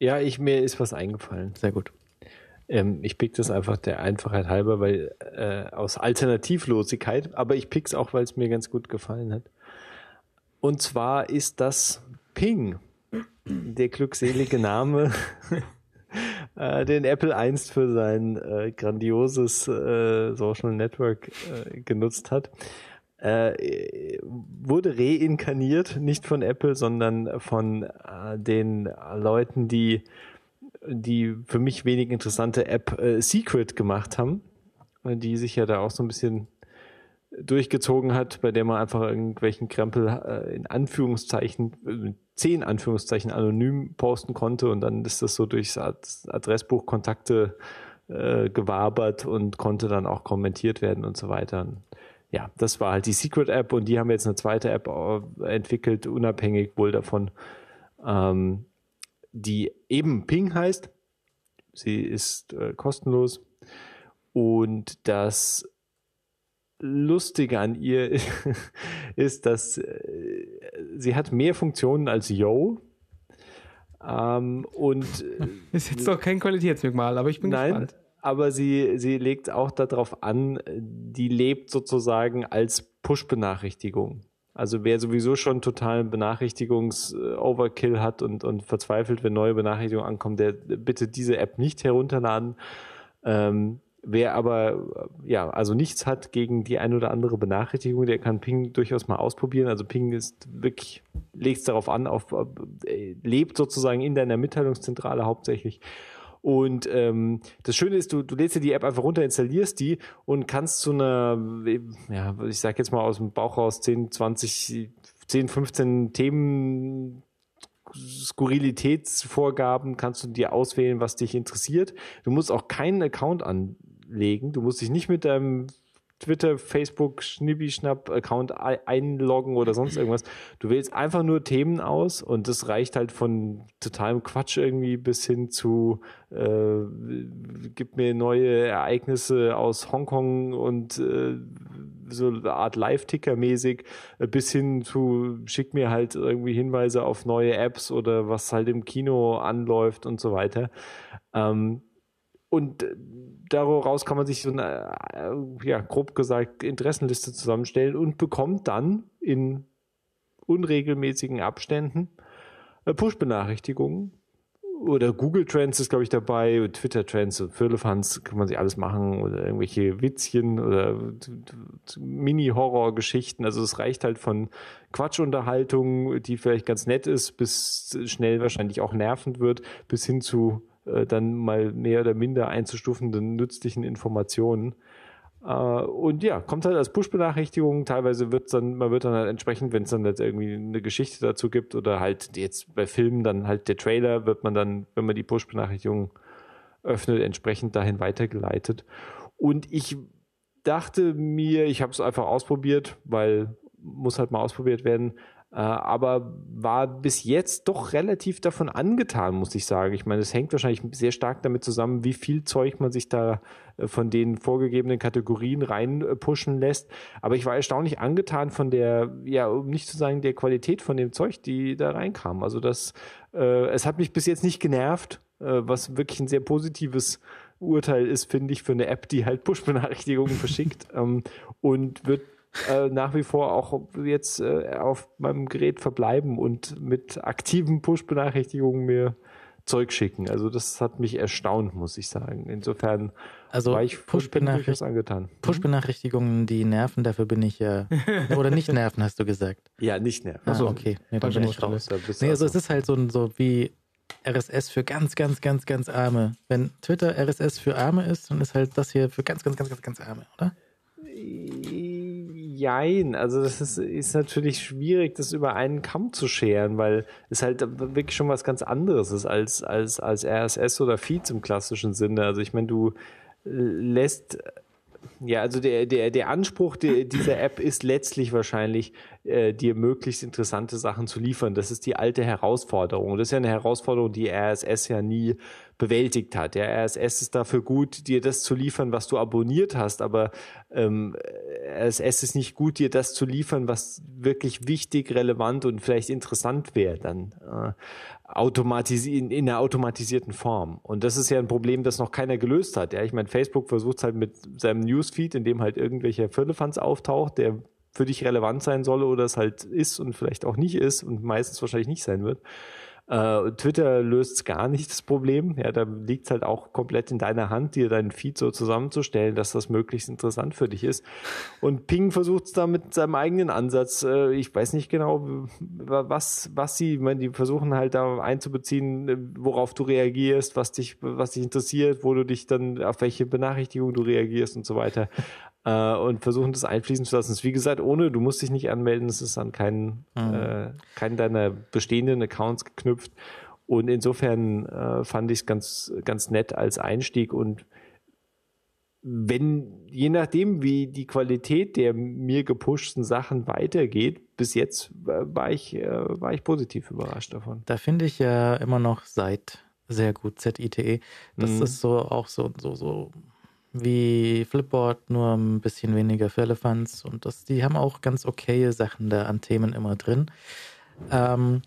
Ja, ich, mir ist was eingefallen. Sehr gut. Ähm, ich pick das einfach der Einfachheit halber, weil äh, aus Alternativlosigkeit, aber ich pick's auch, weil es mir ganz gut gefallen hat. Und zwar ist das Ping, der glückselige Name, äh, den Apple einst für sein äh, grandioses äh, Social Network äh, genutzt hat. Äh, wurde reinkarniert, nicht von Apple, sondern von äh, den Leuten, die die für mich wenig interessante App äh, Secret gemacht haben, die sich ja da auch so ein bisschen durchgezogen hat, bei der man einfach irgendwelchen Krempel äh, in Anführungszeichen, äh, zehn Anführungszeichen anonym posten konnte und dann ist das so durchs Adressbuch Kontakte äh, gewabert und konnte dann auch kommentiert werden und so weiter. Ja, das war halt die Secret App und die haben jetzt eine zweite App äh, entwickelt, unabhängig wohl davon, ähm, die eben Ping heißt. Sie ist äh, kostenlos und das Lustige an ihr ist, dass äh, sie hat mehr Funktionen als Yo. Ähm, und äh, ist jetzt doch kein Qualitätsmerkmal, aber ich bin nein, gespannt. Aber sie, sie legt auch darauf an, die lebt sozusagen als Push-Benachrichtigung. Also wer sowieso schon totalen Benachrichtigungs-Overkill hat und, und verzweifelt, wenn neue Benachrichtigungen ankommen, der bitte diese App nicht herunterladen. Ähm, Wer aber ja also nichts hat gegen die ein oder andere Benachrichtigung, der kann Ping durchaus mal ausprobieren. Also Ping ist wirklich legt darauf an, auf äh, lebt sozusagen in deiner Mitteilungszentrale hauptsächlich. Und ähm, das Schöne ist, du, du lädst dir die App einfach runter, installierst die und kannst zu einer, ja, ich sag jetzt mal aus dem Bauch raus 10, 20, 10, 15 Themen Skurrilitätsvorgaben kannst du dir auswählen, was dich interessiert. Du musst auch keinen Account anlegen. Du musst dich nicht mit deinem Twitter, Facebook, Schnippi-Schnapp-Account einloggen oder sonst irgendwas. Du wählst einfach nur Themen aus und das reicht halt von totalem Quatsch irgendwie bis hin zu äh, gib mir neue Ereignisse aus Hongkong und äh, so eine Art Live-Ticker mäßig äh, bis hin zu schick mir halt irgendwie Hinweise auf neue Apps oder was halt im Kino anläuft und so weiter. Ähm, und daraus kann man sich so eine, äh, ja, grob gesagt, Interessenliste zusammenstellen und bekommt dann in unregelmäßigen Abständen äh, Push-Benachrichtigungen. Oder Google Trends ist, glaube ich, dabei, Twitter Trends und Firlefanz kann man sich alles machen oder irgendwelche Witzchen oder Mini-Horror-Geschichten. Also es reicht halt von Quatschunterhaltung, die vielleicht ganz nett ist, bis schnell wahrscheinlich auch nervend wird, bis hin zu äh, dann mal mehr oder minder einzustufenden nützlichen Informationen. Äh, und ja, kommt halt als Push-Benachrichtigung. Teilweise wird dann, man wird dann halt entsprechend, wenn es dann jetzt irgendwie eine Geschichte dazu gibt oder halt jetzt bei Filmen dann halt der Trailer, wird man dann, wenn man die Push-Benachrichtigung öffnet, entsprechend dahin weitergeleitet. Und ich dachte mir, ich habe es einfach ausprobiert, weil muss halt mal ausprobiert werden, aber war bis jetzt doch relativ davon angetan, muss ich sagen. Ich meine, es hängt wahrscheinlich sehr stark damit zusammen, wie viel Zeug man sich da äh, von den vorgegebenen Kategorien reinpushen lässt. Aber ich war erstaunlich angetan von der, ja, um nicht zu sagen, der Qualität von dem Zeug, die da reinkam. Also das, äh, es hat mich bis jetzt nicht genervt, äh, was wirklich ein sehr positives Urteil ist, finde ich, für eine App, die halt Push-Benachrichtigungen verschickt ähm, und wird äh, nach wie vor auch jetzt äh, auf meinem Gerät verbleiben und mit aktiven Push-Benachrichtigungen mir Zeug schicken. Also das hat mich erstaunt, muss ich sagen. Insofern also war ich Push-Benachricht angetan. Push-Benachrichtigungen, die nerven, dafür bin ich ja. oder nicht nerven, hast du gesagt. Ja, nicht nerven. Achso, okay. Nee, dann bin ich raus. Nee, also es ist halt so, so wie RSS für ganz, ganz, ganz, ganz Arme. Wenn Twitter RSS für Arme ist, dann ist halt das hier für ganz, ganz, ganz, ganz, ganz Arme, oder? Jein, also das ist, ist natürlich schwierig, das über einen Kamm zu scheren, weil es halt wirklich schon was ganz anderes ist als, als, als RSS oder Feeds im klassischen Sinne. Also ich meine, du lässt ja, also der, der, der Anspruch der, dieser App ist letztlich wahrscheinlich, äh, dir möglichst interessante Sachen zu liefern. Das ist die alte Herausforderung. Das ist ja eine Herausforderung, die RSS ja nie bewältigt hat. Der RSS ist dafür gut, dir das zu liefern, was du abonniert hast, aber ähm, RSS ist nicht gut, dir das zu liefern, was wirklich wichtig, relevant und vielleicht interessant wäre dann äh, automatis in, in einer automatisierten Form. Und das ist ja ein Problem, das noch keiner gelöst hat. Ja, ich meine, Facebook versucht halt mit seinem Newsfeed, in dem halt irgendwelcher Firlefanz auftaucht, der für dich relevant sein soll oder es halt ist und vielleicht auch nicht ist und meistens wahrscheinlich nicht sein wird. Äh, Twitter löst gar nicht das Problem. Ja, da liegt es halt auch komplett in deiner Hand, dir deinen Feed so zusammenzustellen, dass das möglichst interessant für dich ist. Und Ping versucht es da mit seinem eigenen Ansatz. Äh, ich weiß nicht genau, was, was sie, ich meine, die versuchen halt da einzubeziehen, äh, worauf du reagierst, was dich, was dich interessiert, wo du dich dann, auf welche Benachrichtigung du reagierst und so weiter äh, und versuchen das einfließen zu lassen. Das ist, wie gesagt, ohne, du musst dich nicht anmelden, es ist an keinen, mhm. äh, keinen deiner bestehenden Accounts geknüpft. Und insofern äh, fand ich es ganz, ganz nett als Einstieg und wenn, je nachdem, wie die Qualität der mir gepushten Sachen weitergeht, bis jetzt war ich, äh, war ich positiv überrascht davon. Da finde ich ja immer noch seit sehr gut, ZITE. Das mhm. ist so auch so, so, so wie Flipboard, nur ein bisschen weniger Firlefanz und das, die haben auch ganz okaye Sachen da an Themen immer drin. Ähm,